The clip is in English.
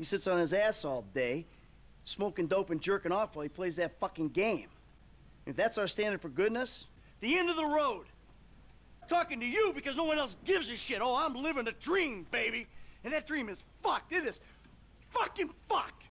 He sits on his ass all day, smoking dope and jerking off while he plays that fucking game. If that's our standard for goodness, the end of the road. Talking to you because no one else gives a shit. Oh, I'm living a dream, baby. And that dream is fucked. It is fucking fucked.